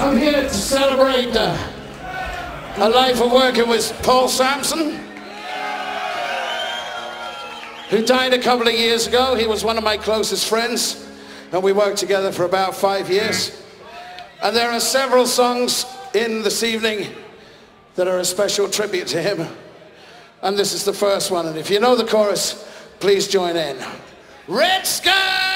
I'm here to celebrate uh, a life of working with Paul Samson, who died a couple of years ago. He was one of my closest friends, and we worked together for about five years. And there are several songs in this evening that are a special tribute to him. And this is the first one. And if you know the chorus, please join in. Red Sky!